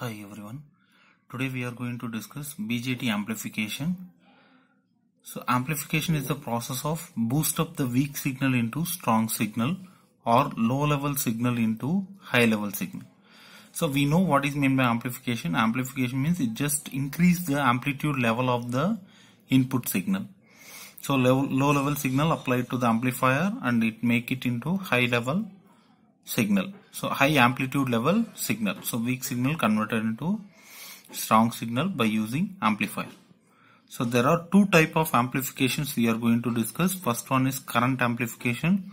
Hi everyone. Today we are going to discuss BJT amplification. So amplification is the process of boost up the weak signal into strong signal or low level signal into high level signal. So we know what is meant by amplification. Amplification means it just increase the amplitude level of the input signal. So low, low level signal applied to the amplifier and it make it into high level signal. So high amplitude level signal. So weak signal converted into strong signal by using amplifier. So there are two type of amplifications we are going to discuss. First one is current amplification.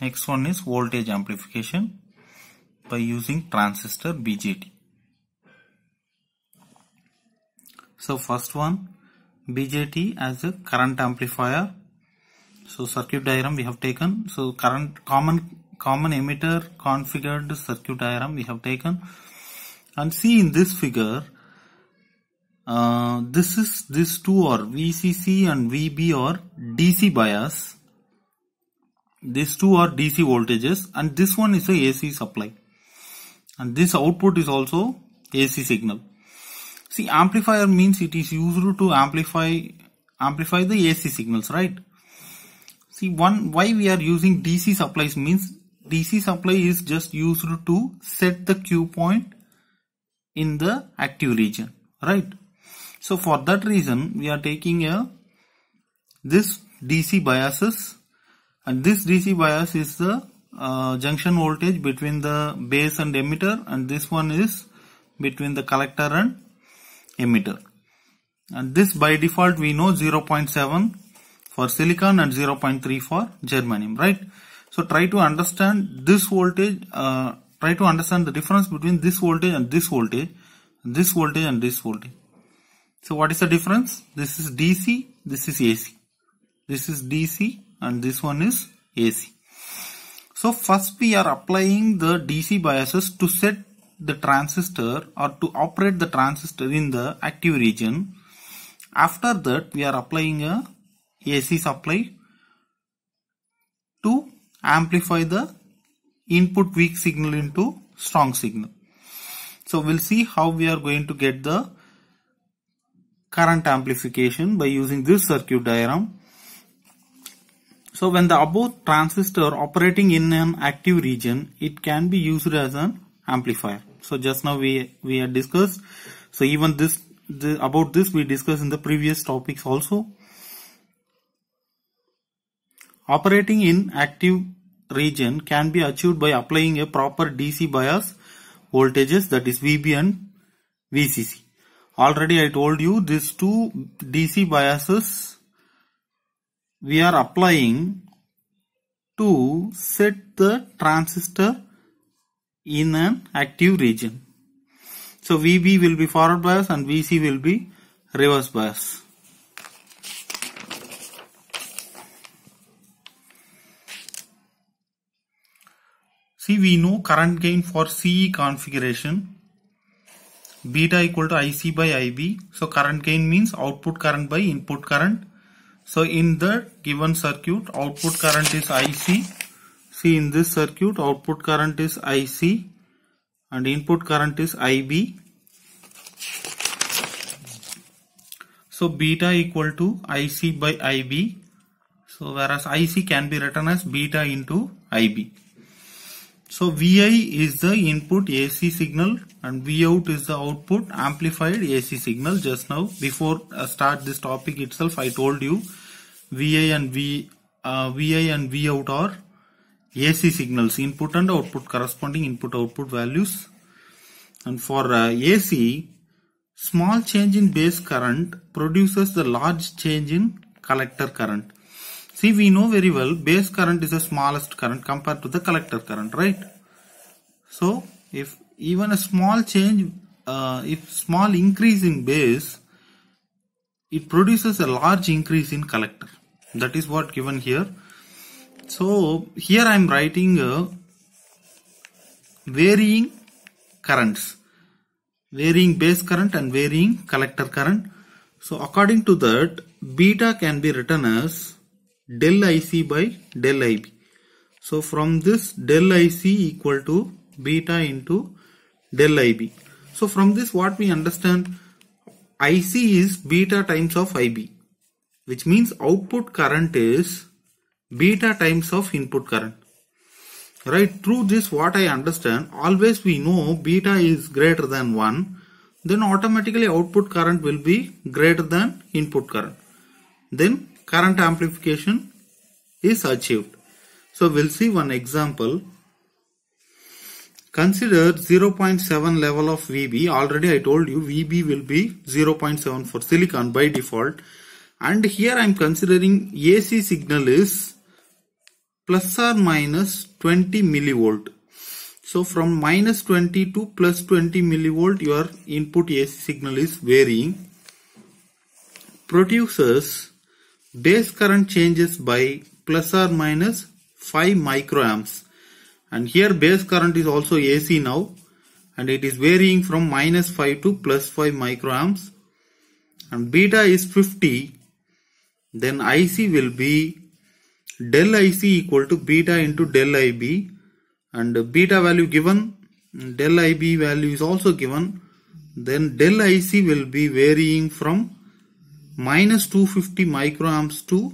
Next one is voltage amplification by using transistor BJT. So first one BJT as a current amplifier. So circuit diagram we have taken. So current common common emitter configured circuit diagram we have taken. And see in this figure uh, this is this two are VCC and VB are DC bias. These two are DC voltages and this one is a AC supply. And this output is also AC signal. See amplifier means it is used to amplify amplify the AC signals right? See one why we are using DC supplies means DC supply is just used to set the Q point in the active region, right? So for that reason, we are taking a this DC biases and this DC bias is the uh, junction voltage between the base and emitter and this one is between the collector and emitter. And this by default we know 0.7 for silicon and 0.3 for germanium, right? So try to understand this voltage, uh, try to understand the difference between this voltage and this voltage, this voltage and this voltage. So what is the difference? This is DC, this is AC. This is DC and this one is AC. So first we are applying the DC biases to set the transistor or to operate the transistor in the active region. After that we are applying a AC supply to amplify the input weak signal into strong signal. So we'll see how we are going to get the current amplification by using this circuit diagram. So when the above transistor operating in an active region, it can be used as an amplifier. So just now we, we had discussed. So even this, the, about this we discussed in the previous topics also. Operating in active region can be achieved by applying a proper DC bias voltages that is VB and VCC. Already I told you these two DC biases we are applying to set the transistor in an active region. So VB will be forward bias and VC will be reverse bias. See, we know current gain for CE configuration beta equal to IC by IB. So current gain means output current by input current. So in the given circuit, output current is IC. See in this circuit, output current is IC and input current is IB. So beta equal to IC by IB. So whereas IC can be written as beta into IB. So Vi is the input AC signal and Vout is the output amplified AC signal. Just now before I start this topic itself I told you Vi and V uh, Vi and Vout are AC signals input and output corresponding input output values and for uh, AC small change in base current produces the large change in collector current. See, we know very well base current is the smallest current compared to the collector current, right? So, if even a small change, uh, if small increase in base, it produces a large increase in collector. That is what given here. So, here I am writing a varying currents, varying base current and varying collector current. So, according to that, beta can be written as del IC by del IB. So from this del IC equal to beta into del IB. So from this what we understand IC is beta times of IB which means output current is beta times of input current. Right through this what I understand always we know beta is greater than 1 then automatically output current will be greater than input current. Then current amplification is achieved. So we'll see one example. Consider 0.7 level of VB. Already I told you VB will be 0.7 for silicon by default. And here I am considering AC signal is plus or minus 20 millivolt. So from minus 20 to plus 20 millivolt your input AC signal is varying. Produces base current changes by plus or minus 5 microamps. And here base current is also AC now. And it is varying from minus 5 to plus 5 microamps. And beta is 50 then IC will be del IC equal to beta into del IB and beta value given del IB value is also given. Then del IC will be varying from minus 250 microamps to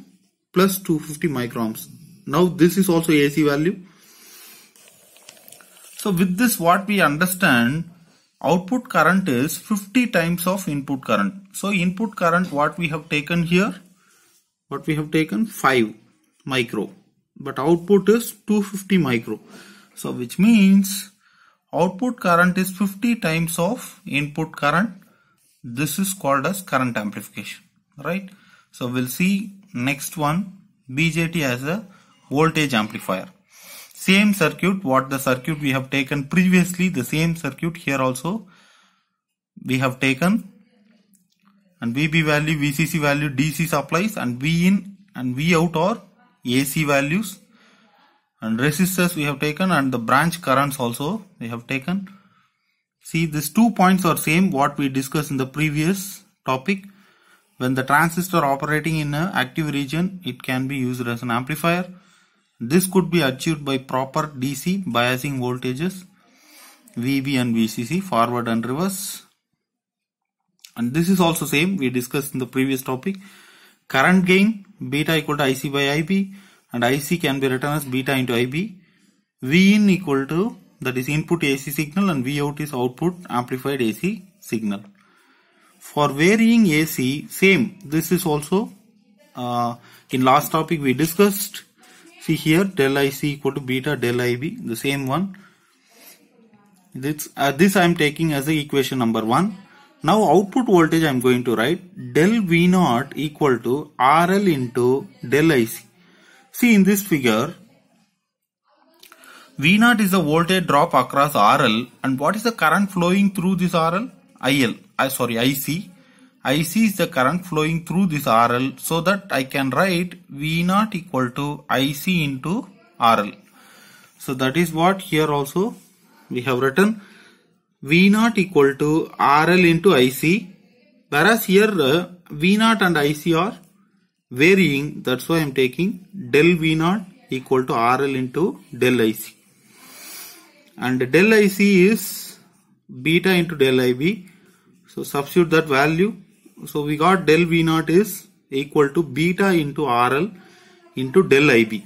plus 250 microamps now this is also AC value so with this what we understand output current is 50 times of input current. So input current what we have taken here what we have taken 5 micro but output is 250 micro. So which means output current is 50 times of input current. This is called as current amplification right. So we'll see next one BJT as a voltage amplifier. Same circuit what the circuit we have taken previously the same circuit here also we have taken. And VB value VCC value DC supplies and V in and V out are AC values. And resistors we have taken and the branch currents also we have taken. See these two points are same what we discussed in the previous topic when the transistor operating in an active region it can be used as an amplifier. This could be achieved by proper DC biasing voltages VB and VCC forward and reverse. And this is also same we discussed in the previous topic. Current gain beta equal to IC by IB and IC can be written as beta into IB V in equal to that is input AC signal and V out is output amplified AC signal for varying AC same this is also uh, in last topic we discussed See here del IC equal to beta del IB, the same one. This, uh, this I am taking as the equation number 1. Now output voltage I am going to write del V naught equal to RL into del IC. See in this figure, V naught is the voltage drop across RL and what is the current flowing through this RL? IL, uh, sorry IC IC is the current flowing through this RL so that I can write V naught equal to IC into RL. So that is what here also we have written. V naught equal to RL into IC whereas here uh, V naught and IC are varying. That's why I am taking del V naught equal to RL into del IC and del IC is beta into del IB so substitute that value so we got del V naught is equal to beta into RL into del IB.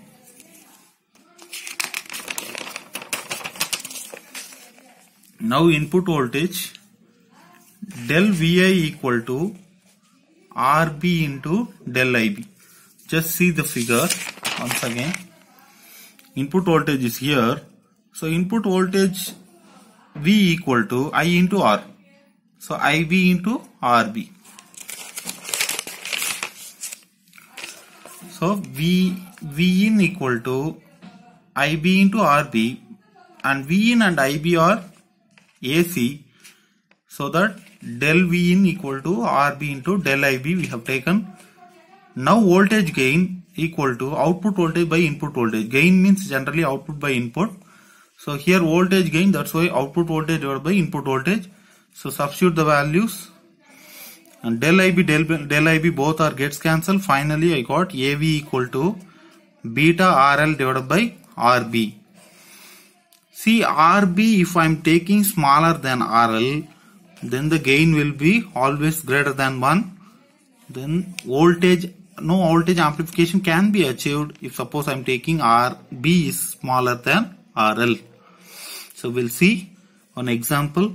Now input voltage del VI equal to RB into del IB. Just see the figure once again. Input voltage is here. So input voltage V equal to I into R. So IB into RB. So V V in equal to IB into RB and V in and IB are AC so that del V in equal to RB into del IB we have taken. Now voltage gain equal to output voltage by input voltage. Gain means generally output by input. So here voltage gain that's why output voltage divided by input voltage. So substitute the values. And del IB del, del IB both are gets cancelled. Finally I got AV equal to beta RL divided by RB see RB if I am taking smaller than RL then the gain will be always greater than 1 then voltage no voltage amplification can be achieved if suppose I'm taking RB is smaller than RL so we'll see. One example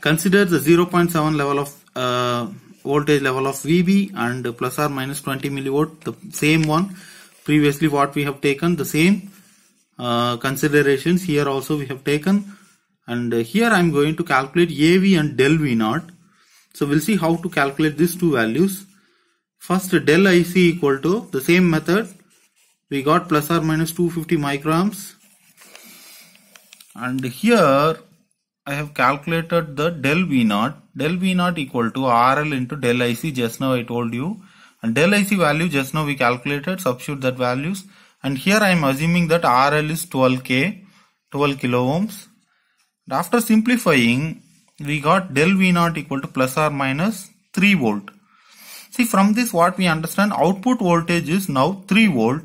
consider the 0.7 level of uh, voltage level of VB and plus or minus 20 millivolt the same one. Previously what we have taken the same uh, considerations here also we have taken. And here I'm going to calculate AV and del V naught. So we'll see how to calculate these two values. First del IC equal to the same method. We got plus or minus 250 microamps and here I have calculated the del V naught. Del V naught equal to RL into del IC just now I told you. And del IC value just now we calculated substitute that values. And here I am assuming that RL is 12k 12 kilo ohms. And after simplifying we got del V naught equal to plus or minus 3 volt. See from this what we understand output voltage is now 3 volt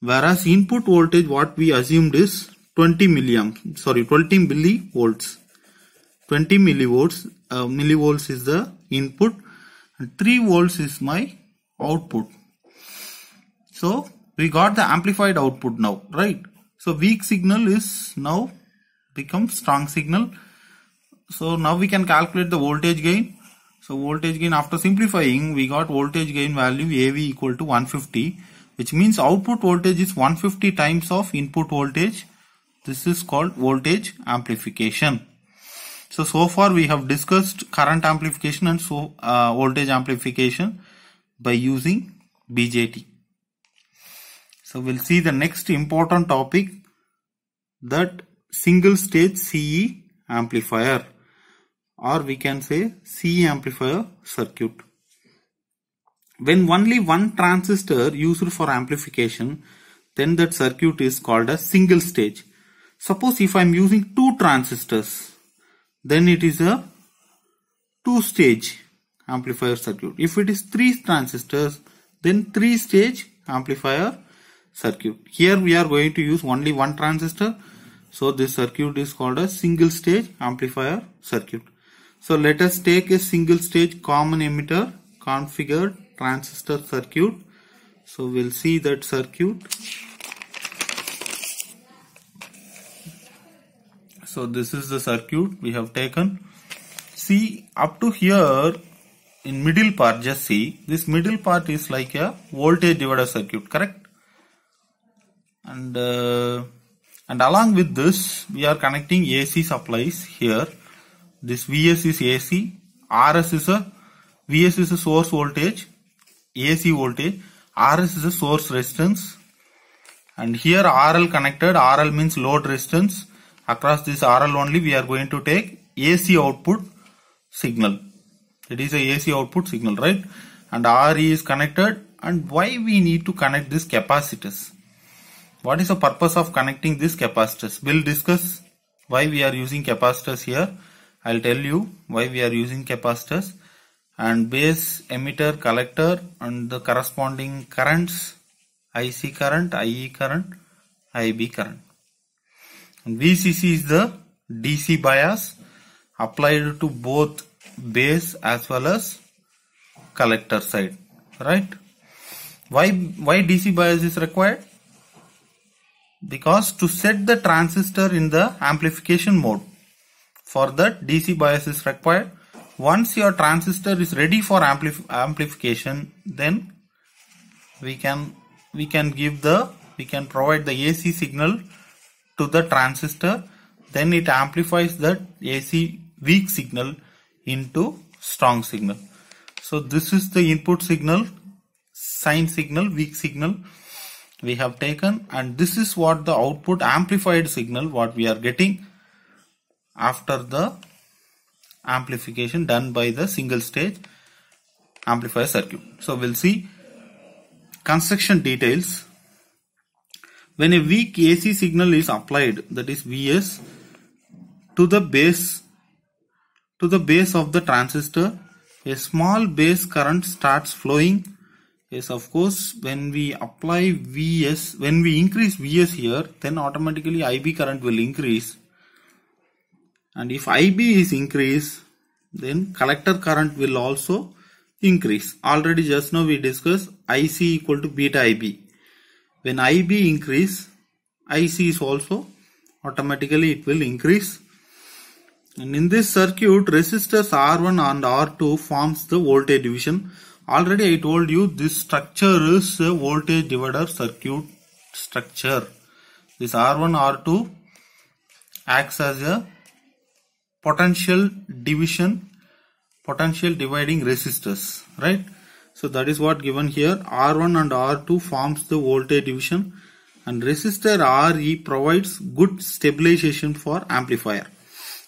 whereas input voltage what we assumed is 20 milliamp sorry 20 millivolts. 20 millivolts uh, millivolts is the input and 3 volts is my output. So we got the amplified output now right? So weak signal is now become strong signal. So now we can calculate the voltage gain. So voltage gain after simplifying we got voltage gain value AV equal to 150 which means output voltage is 150 times of input voltage this is called voltage amplification so so far we have discussed current amplification and so uh, voltage amplification by using BJT. So we'll see the next important topic that single stage CE amplifier or we can say CE amplifier circuit. When only one transistor used for amplification then that circuit is called a single stage. Suppose if I am using two transistors then it is a two stage amplifier circuit. If it is three transistors, then three stage amplifier circuit. Here we are going to use only one transistor. So this circuit is called a single stage amplifier circuit. So let us take a single stage common emitter configured transistor circuit. So we'll see that circuit. So this is the circuit we have taken. See up to here in middle part just see this middle part is like a voltage divider circuit correct? And uh, and along with this we are connecting AC supplies here. This Vs is AC RS is a Vs is a source voltage AC voltage RS is a source resistance. And here RL connected RL means load resistance across this RL only we are going to take AC output signal. It is a AC output signal right? And RE is connected. And why we need to connect this capacitors? What is the purpose of connecting this capacitors? We'll discuss why we are using capacitors here. I'll tell you why we are using capacitors. And base emitter collector and the corresponding currents IC current IE current IB current VCC is the DC bias applied to both base as well as collector side right? Why why DC bias is required? Because to set the transistor in the amplification mode for that DC bias is required. Once your transistor is ready for ampli amplification then we can we can give the we can provide the AC signal to the transistor then it amplifies that AC weak signal into strong signal. So this is the input signal, sine signal, weak signal we have taken and this is what the output amplified signal what we are getting after the amplification done by the single stage amplifier circuit. So we'll see construction details. When a weak AC signal is applied that is Vs to the base to the base of the transistor, a small base current starts flowing. Yes, of course, when we apply Vs, when we increase Vs here, then automatically IB current will increase. and if IB is increased then collector current will also increase. Already just now we discussed IC equal to beta IB. When IB increase IC is also automatically it will increase and in this circuit resistors R1 and R2 forms the voltage division. Already I told you this structure is a voltage divider circuit structure. This R1 R2 acts as a potential division potential dividing resistors right so that is what given here. R1 and R2 forms the voltage division and resistor RE provides good stabilization for amplifier.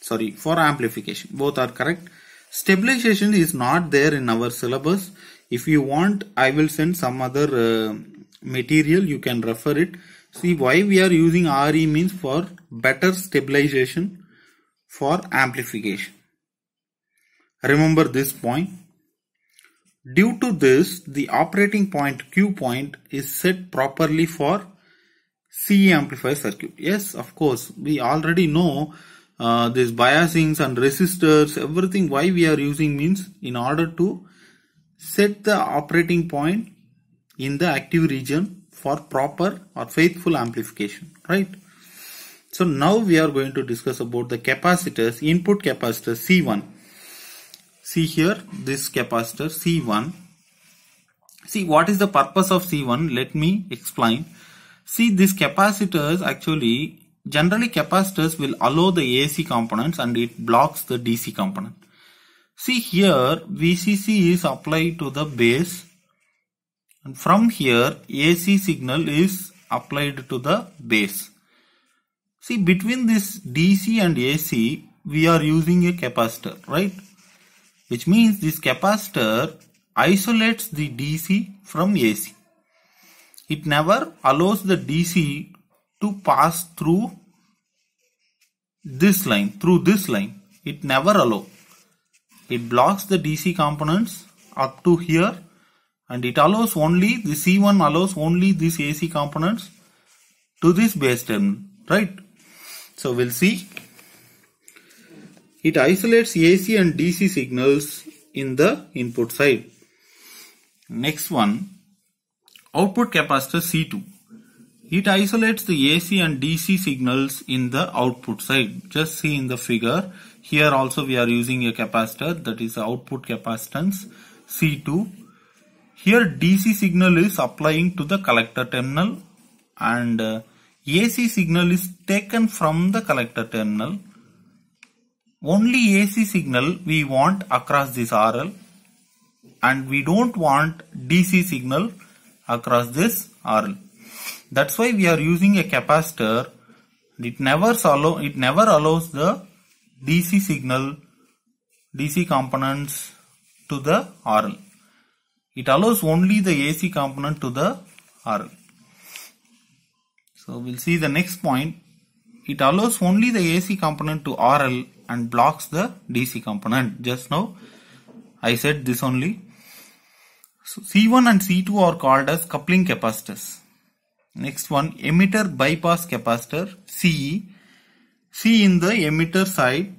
Sorry for amplification. Both are correct. Stabilization is not there in our syllabus. If you want I will send some other uh, material. You can refer it. See why we are using RE means for better stabilization for amplification. Remember this point. Due to this, the operating point Q point is set properly for C amplifier circuit. Yes, of course, we already know uh, these biasings and resistors, everything why we are using means in order to set the operating point in the active region for proper or faithful amplification, right? So now we are going to discuss about the capacitors, input capacitor C1. See here this capacitor C1. See what is the purpose of C1? Let me explain. See these capacitors actually generally capacitors will allow the AC components and it blocks the DC component. See here VCC is applied to the base and from here AC signal is applied to the base. See between this DC and AC we are using a capacitor right which means this capacitor isolates the DC from AC. It never allows the DC to pass through this line through this line it never allow it blocks the DC components up to here and it allows only the C1 allows only these AC components to this base terminal right so we'll see. It isolates AC and DC signals in the input side. Next one, output capacitor C2. It isolates the AC and DC signals in the output side. Just see in the figure. Here also we are using a capacitor that is output capacitance C2. Here DC signal is applying to the collector terminal and uh, AC signal is taken from the collector terminal. Only AC signal we want across this RL and we don't want DC signal across this RL. That's why we are using a capacitor. It never allow, it never allows the DC signal, DC components to the RL. It allows only the AC component to the RL. So we'll see the next point. It allows only the AC component to RL and blocks the DC component. Just now I said this only. So C1 and C2 are called as coupling capacitors. Next one emitter bypass capacitor CE. C in the emitter side.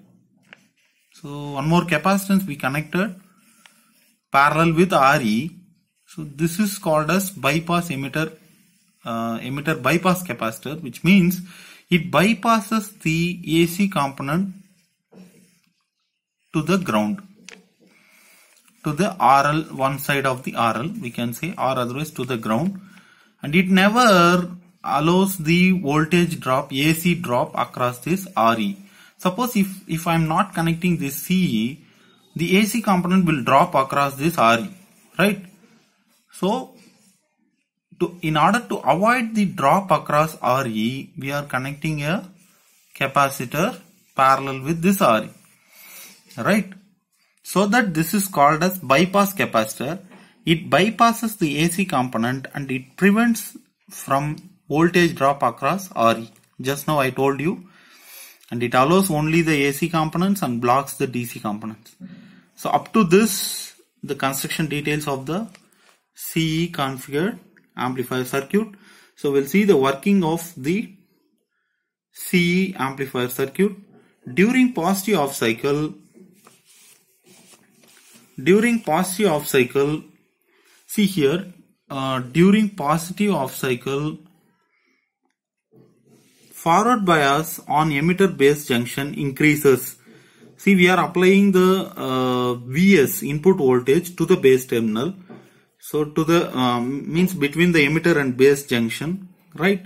So one more capacitance we connected parallel with RE. So this is called as bypass emitter uh, emitter bypass capacitor which means it bypasses the AC component to the ground to the RL one side of the RL we can say or otherwise to the ground and it never allows the voltage drop AC drop across this RE. Suppose if, if I am not connecting this CE the AC component will drop across this RE right. So to, in order to avoid the drop across RE, we are connecting a capacitor parallel with this RE. Right? So that this is called as bypass capacitor. It bypasses the AC component and it prevents from voltage drop across RE. Just now I told you. And it allows only the AC components and blocks the DC components. So up to this, the construction details of the CE configured amplifier circuit. So we'll see the working of the CE amplifier circuit. during positive off cycle during positive off cycle see here uh, during positive off cycle forward bias on emitter base junction increases. See we are applying the uh, vs input voltage to the base terminal. So to the um, means between the emitter and base junction right?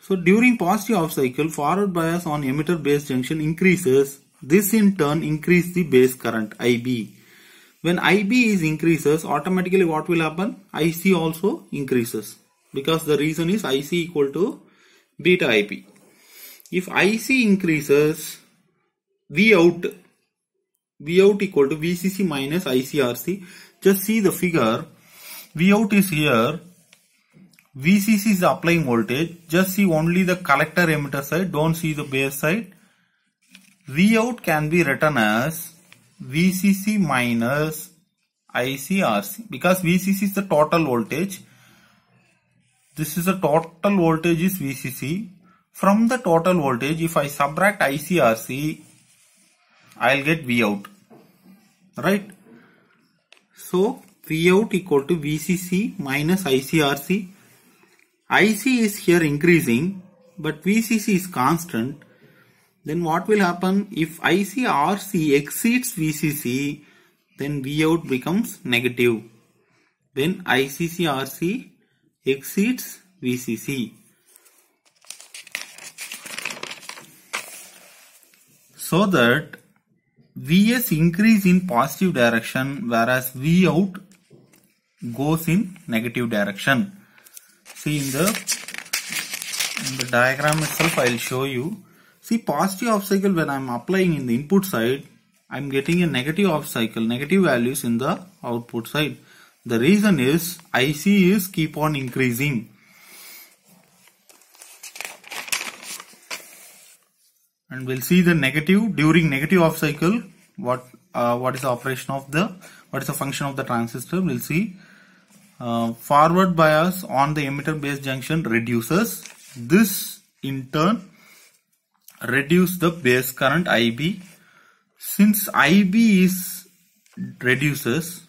So during positive off cycle forward bias on emitter base junction increases. This in turn increase the base current ib when IB is increases, automatically what will happen? IC also increases because the reason is IC equal to beta IB. If IC increases, V out, V out equal to VCC minus ICRC. Just see the figure. V out is here. VCC is applying voltage. Just see only the collector emitter side. Don't see the base side. V out can be written as VCC minus ICRC because VCC is the total voltage. This is the total voltage is VCC. From the total voltage, if I subtract ICRC, I'll get V out. Right? So, V out equal to VCC minus ICRC. IC is here increasing, but VCC is constant then what will happen if ICRC exceeds VCC then V out becomes negative when ICCRC exceeds VCC. So that Vs increase in positive direction whereas V out goes in negative direction. See in the, in the diagram itself I will show you See positive off cycle when I'm applying in the input side, I'm getting a negative off cycle, negative values in the output side. The reason is IC is keep on increasing. And we'll see the negative during negative off cycle. What uh, what is the operation of the what is the function of the transistor? We'll see. Uh, forward bias on the emitter base junction reduces. This in turn reduce the base current IB. Since IB is reduces,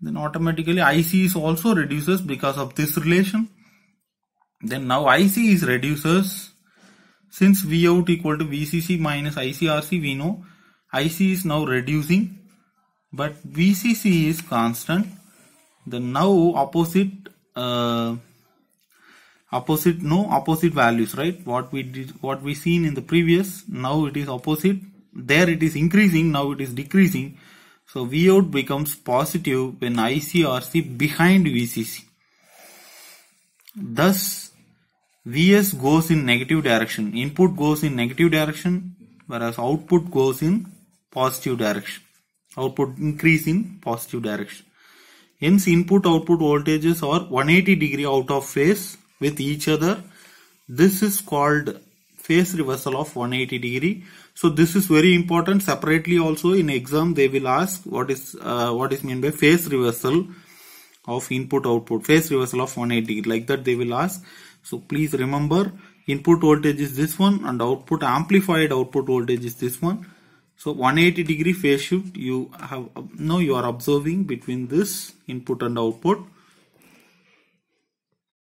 then automatically IC is also reduces because of this relation. Then now IC is reduces. Since V out equal to VCC minus ICRC, we know IC is now reducing, but VCC is constant. Then now opposite uh, opposite no opposite values right? What we did what we seen in the previous now it is opposite. There it is increasing now it is decreasing. So V out becomes positive when ICRC behind VCC thus Vs goes in negative direction input goes in negative direction whereas output goes in positive direction. Output increase in positive direction. Hence input output voltages are 180 degree out of phase with each other. This is called phase reversal of 180 degree. So this is very important. Separately also in exam they will ask what is uh, what is meant by phase reversal of input output phase reversal of 180 degree like that they will ask. So please remember input voltage is this one and output amplified output voltage is this one. So 180 degree phase shift you have now you are observing between this input and output